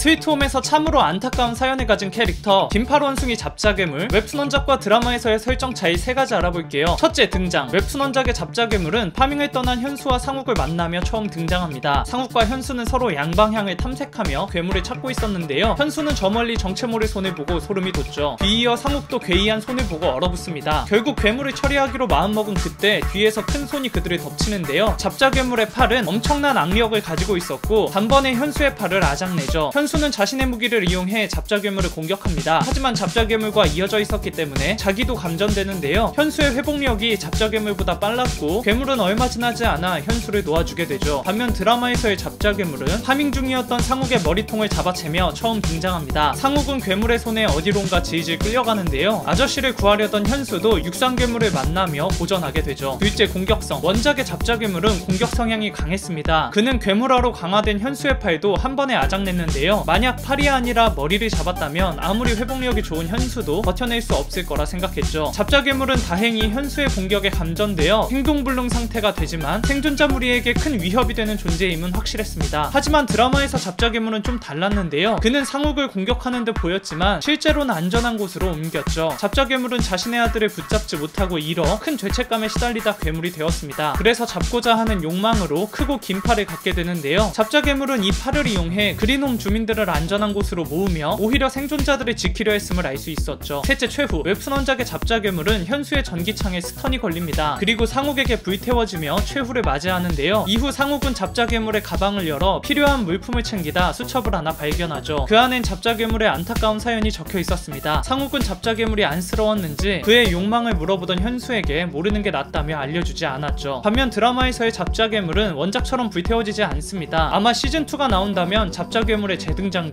스위트홈에서 참으로 안타까운 사연을 가진 캐릭터 긴팔 원숭이 잡자괴물 웹툰 원작과 드라마에서의 설정 차이 세 가지 알아볼게요. 첫째 등장 웹툰 원작의 잡자괴물은 파밍을 떠난 현수와 상욱을 만나며 처음 등장합니다. 상욱과 현수는 서로 양방향을 탐색하며 괴물을 찾고 있었는데요. 현수는 저 멀리 정체 모를 손을 보고 소름이 돋죠. 뒤이어 상욱도 괴이한 손을 보고 얼어붙습니다. 결국 괴물을 처리하기로 마음먹은 그때 뒤에서 큰 손이 그들을 덮치는데요. 잡자괴물의 팔은 엄청난 악력을 가지고 있었고 단번에 현수의 팔을 아작내죠. 현수 는 자신의 무기를 이용해 잡자괴물을 공격합니다. 하지만 잡자괴물과 이어져 있었기 때문에 자기도 감전되는데요. 현수의 회복력이 잡자괴물보다 빨랐고 괴물은 얼마 지나지 않아 현수를 놓아주게 되죠. 반면 드라마에서의 잡자괴물은 파밍 중이었던 상욱의 머리통을 잡아채며 처음 등장합니다. 상욱은 괴물의 손에 어디론가 질질 끌려가는데요. 아저씨를 구하려던 현수도 육상 괴물을 만나며 고전하게 되죠. 둘째 공격성 원작의 잡자괴물은 공격 성향이 강했습니다. 그는 괴물화로 강화된 현수의 팔도 한 번에 아작냈는데요. 만약 팔이 아니라 머리를 잡았다면 아무리 회복력이 좋은 현수도 버텨낼 수 없을 거라 생각했죠. 잡자괴물은 다행히 현수의 공격에 감전되어 행동불능 상태가 되지만 생존자 무리에게 큰 위협이 되는 존재임은 확실했습니다. 하지만 드라마에서 잡자괴물은 좀 달랐는데요. 그는 상욱을 공격하는 듯 보였지만 실제로는 안전한 곳으로 옮겼죠. 잡자괴물은 자신의 아들을 붙잡지 못하고 잃어 큰 죄책감에 시달리다 괴물이 되었습니다. 그래서 잡고자 하는 욕망으로 크고 긴 팔을 갖게 되는데요. 잡자괴물은 이 팔을 이용해 그린홈 주민들 을 안전한 곳으로 모으며 오히려 생존자들을 지키려 했음을 알 수 있었죠. 셋째 최후 웹툰 원작의 잡자괴물은 현수의 전기창에 스턴이 걸립니다. 그리고 상욱에게 불태워지며 최후를 맞이하는데요. 이후 상욱은 잡자괴물의 가방을 열어 필요한 물품을 챙기다 수첩을 하나 발견하죠. 그 안엔 잡자괴물의 안타까운 사연이 적혀 있었습니다. 상욱은 잡자괴물이 안쓰러웠는지 그의 욕망을 물어보던 현수에게 모르는 게 낫다며 알려주지 않았죠. 반면 드라마에서의 잡자괴물은 원작처럼 불태워지지 않습니다. 아마 시즌2가 나온다면 잡자괴물의 재 등장